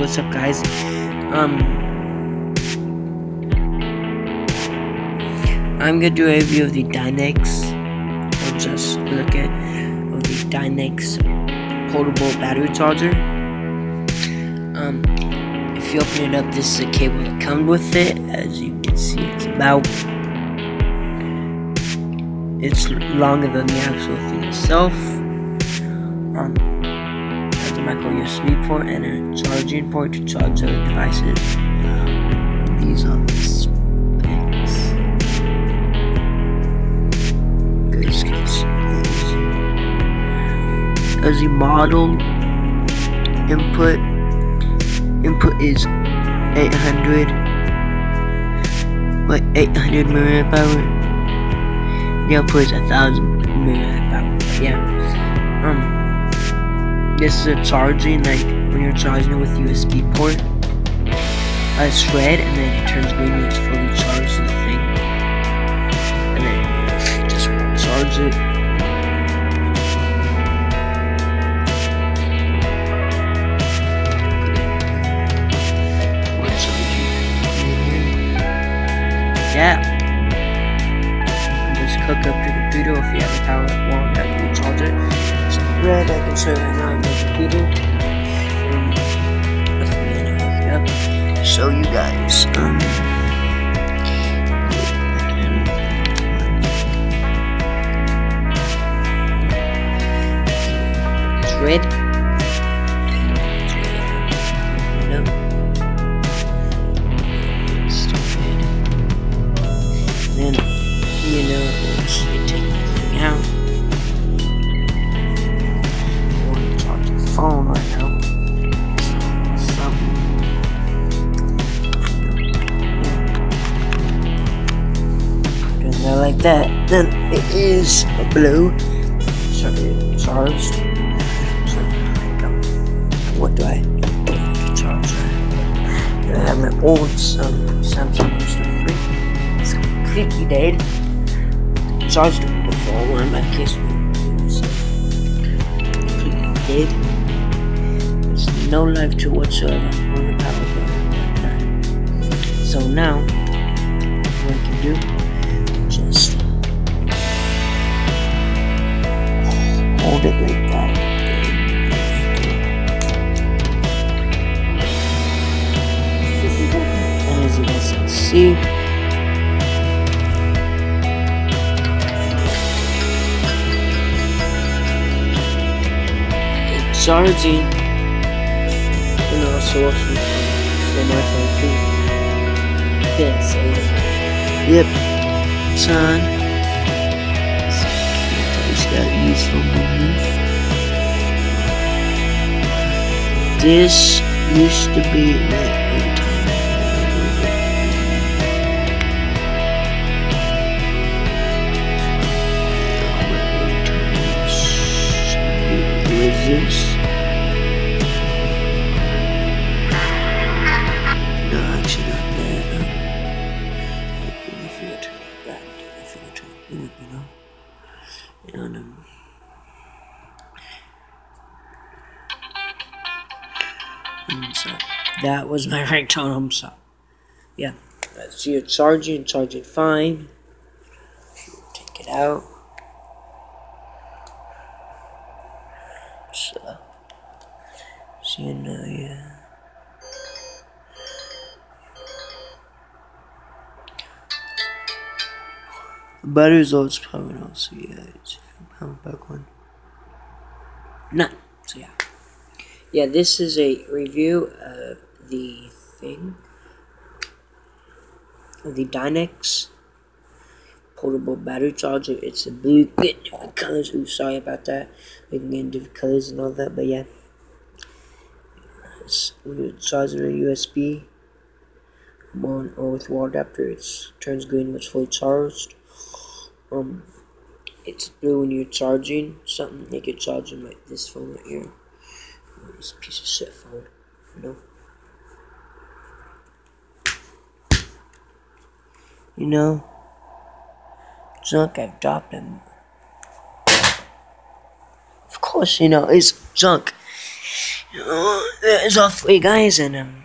what's up guys? Um I'm gonna do a review of the Dynex. Or just look at of the Dynex portable battery charger. Um if you open it up this is a cable that comes with it. As you can see it's about it's longer than the actual thing itself. Um a micro USB port and a charging port to charge other devices. These are the specs. Guys, guys, as the model input input is 800 what 800 milliamp hour. The output is a thousand milliamp hour. Yeah. Um this is a charging, like when you're charging it with USB port. Uh, it's red and then it turns green when it's fully charged the thing. And then you just charge it. Yeah. Just hook up the computer if you have a power wall that you charge it red, I can show you. Um. Show you guys. Um, doing like that. Then it is blue. Sorry, charged. So, what do I charge? I have my old um, Samsung Booster 3. It's completely dead. Charged before one, my case was completely dead no life to whatsoever on the power button. So now, what I can do, hold it like that. And as you guys can see, it's charging and also awesome for my phone too. Yeah, so yep, son. It's got useful movement. This used to be like And so that was my ringtone. Sorry. Yeah. So you're charging, charge it fine. Take it out. So, so you know, yeah. Better results probably not, so yeah, it's coming back on. None. So yeah. Yeah, this is a review of the thing. The Dynex portable battery charger. It's a blue different colors. Ooh, sorry about that. We can get different colors and all that, but yeah. It's charging a USB on or with wall adapter. It turns green when it's fully charged um it's blue when you're charging. Something you can charge them like this phone right here. This piece of shit phone. You know? You know? Junk I've dropped him of course you know it's junk. Uh, that's all three guys, in um,